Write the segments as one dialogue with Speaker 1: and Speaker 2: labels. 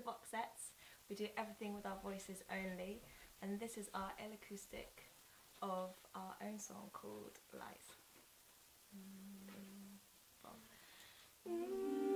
Speaker 1: the Boxettes. We do everything with our voices only. And this is our ill acoustic of our own song called Lies.
Speaker 2: Mm. Mm.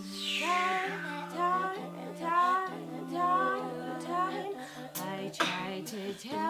Speaker 2: Time, time, time, time, time. I try to tell.